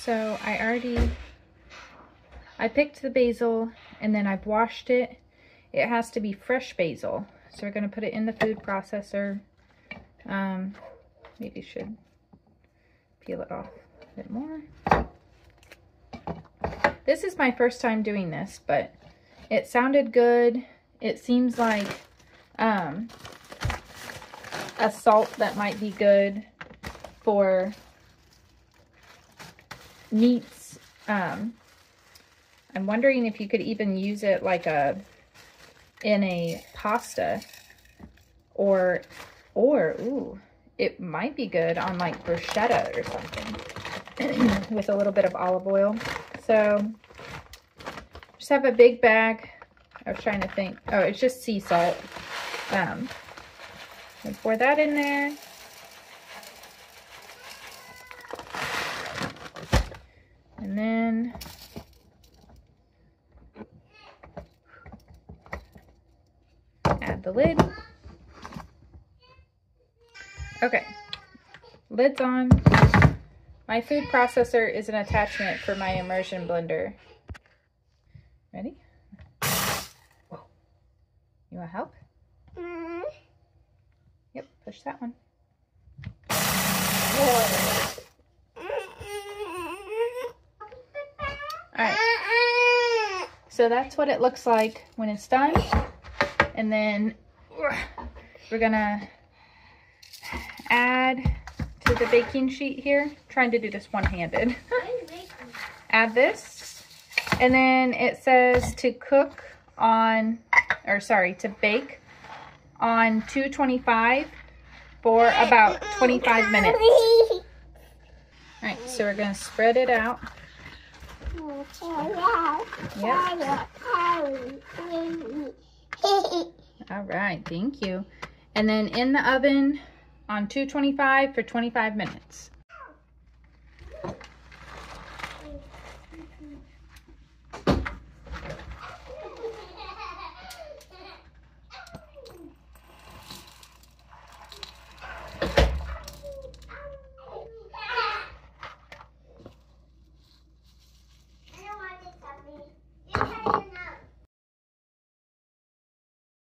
So I already, I picked the basil and then I've washed it. It has to be fresh basil. So we're gonna put it in the food processor. Um, maybe should peel it off a bit more. This is my first time doing this, but it sounded good. It seems like um, a salt that might be good for meats. Um, I'm wondering if you could even use it like a in a pasta or or ooh it might be good on like bruschetta or something with a little bit of olive oil. So just have a big bag. I was trying to think. Oh it's just sea salt. Um and pour that in there and then add the lid. Okay, lid's on. My food processor is an attachment for my immersion blender. Ready? Whoa. You want help? Mm. Yep, push that one. Alright. So that's what it looks like when it's done. And then we're gonna add to the baking sheet here. trying to do this one-handed. add this. And then it says to cook on, or sorry, to bake on 225 for about 25 minutes. All right, so we're gonna spread it out. Yep. All right, thank you. And then in the oven on 225 for 25 minutes.